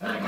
Okay.